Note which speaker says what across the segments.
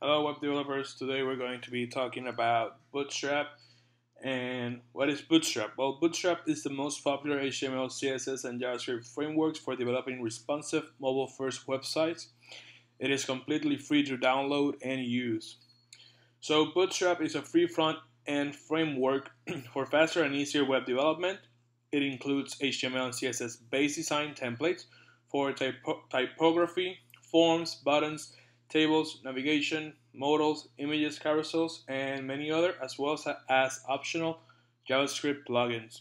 Speaker 1: Hello web developers, today we're going to be talking about Bootstrap and what is Bootstrap? Well, Bootstrap is the most popular HTML, CSS, and JavaScript frameworks for developing responsive mobile-first websites. It is completely free to download and use. So Bootstrap is a free front-end framework for faster and easier web development. It includes HTML and CSS base design templates for typo typography, forms, buttons, tables, navigation, modals, images, carousels, and many other, as well as optional JavaScript plugins.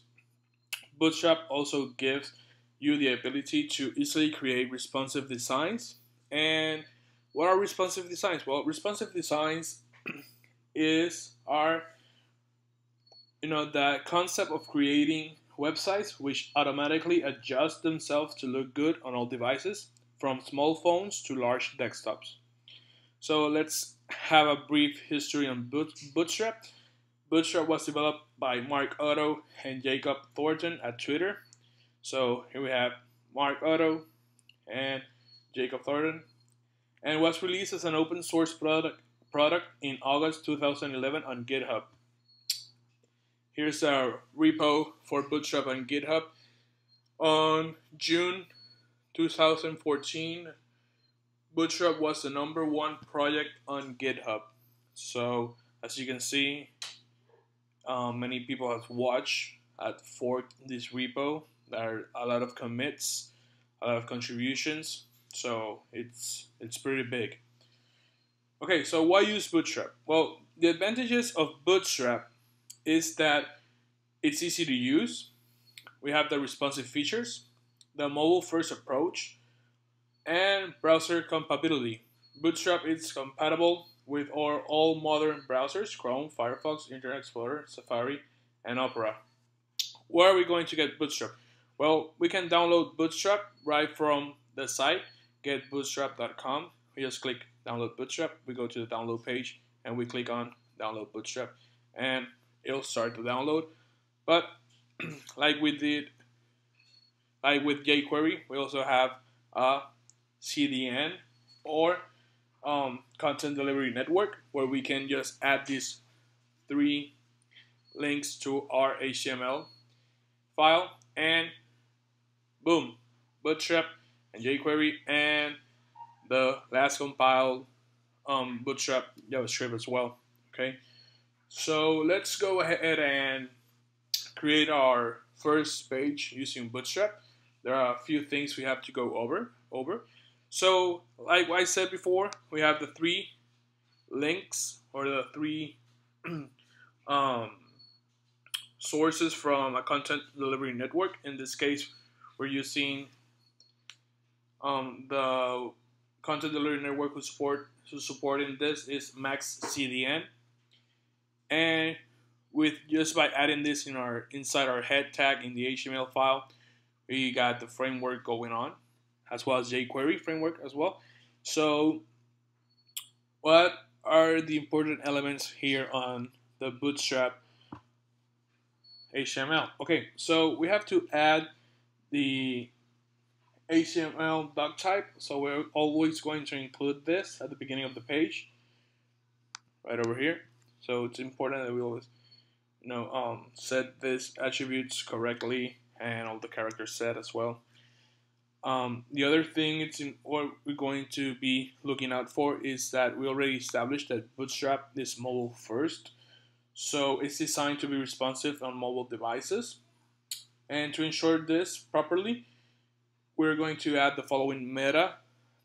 Speaker 1: Bootstrap also gives you the ability to easily create responsive designs. And what are responsive designs? Well, responsive designs is are you know the concept of creating websites which automatically adjust themselves to look good on all devices, from small phones to large desktops. So let's have a brief history on Bootstrap. Bootstrap was developed by Mark Otto and Jacob Thornton at Twitter. So here we have Mark Otto and Jacob Thornton, and was released as an open source product product in August 2011 on GitHub. Here's our repo for Bootstrap on GitHub. On June 2014, Bootstrap was the number one project on GitHub. So as you can see, um, many people have watched at forked this repo. There are a lot of commits, a lot of contributions. So it's it's pretty big. Okay, so why use Bootstrap? Well, the advantages of Bootstrap is that it's easy to use. We have the responsive features, the mobile first approach, and browser compatibility. Bootstrap is compatible with all, all modern browsers Chrome, Firefox, Internet Explorer, Safari, and Opera. Where are we going to get Bootstrap? Well, we can download Bootstrap right from the site getbootstrap.com. We just click download Bootstrap. We go to the download page and we click on download Bootstrap and it'll start to download. But like we did, like with jQuery, we also have a CDN or um, content delivery network where we can just add these three links to our HTML file and boom, Bootstrap and jQuery and the last compiled um, Bootstrap JavaScript as well. Okay, so let's go ahead and create our first page using Bootstrap. There are a few things we have to go over. Over. So, like I said before, we have the three links or the three um, sources from a content delivery network. In this case, we're using um, the content delivery network who support who's supporting this is Max CDN, and with just by adding this in our inside our head tag in the HTML file, we got the framework going on, as well as jQuery framework as well. So, what are the important elements here on the Bootstrap HTML? Okay, so we have to add the HTML doc type. So we're always going to include this at the beginning of the page, right over here. So it's important that we always, you know, um, set this attributes correctly and all the characters set as well. Um, the other thing it's in, what we're going to be looking out for is that we already established that Bootstrap is mobile first. So it's designed to be responsive on mobile devices. And to ensure this properly, we're going to add the following meta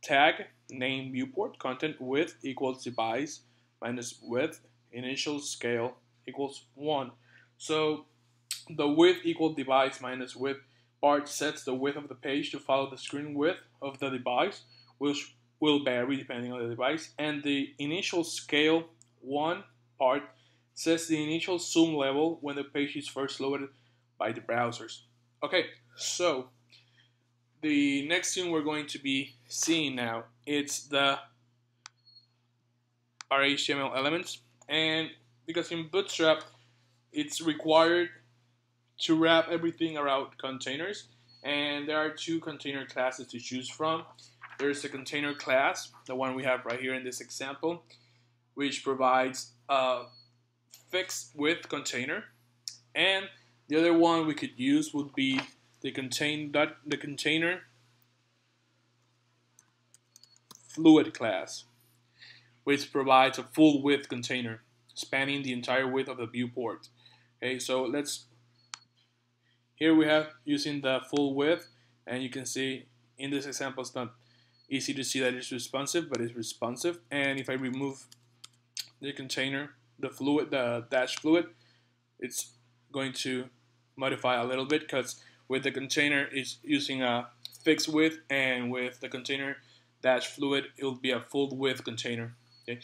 Speaker 1: tag name viewport content width equals device minus width initial scale equals 1. So the width equal device minus width part sets the width of the page to follow the screen width of the device, which will vary depending on the device. And the initial scale 1 part sets the initial zoom level when the page is first loaded by the browsers. Okay, so the next thing we're going to be seeing now it's the our HTML elements and because in Bootstrap it's required to wrap everything around containers and there are two container classes to choose from there's the container class the one we have right here in this example which provides a fixed width container. And the other one we could use would be the contain the container fluid class, which provides a full width container spanning the entire width of the viewport. Okay, so let's here we have using the full width and you can see in this example it's not easy to see that it's responsive but it's responsive. And if I remove the container the fluid the dash fluid it's going to modify a little bit because with the container it's using a fixed width and with the container dash fluid it will be a full width container okay?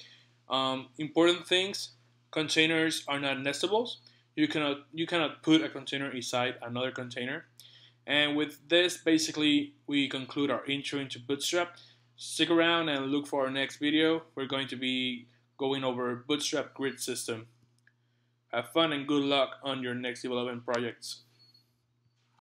Speaker 1: Um, important things containers are not nestables you cannot uh, you cannot put a container inside another container and with this, basically, we conclude our intro into Bootstrap. Stick around and look for our next video. We're going to be going over Bootstrap grid system. Have fun and good luck on your next development projects.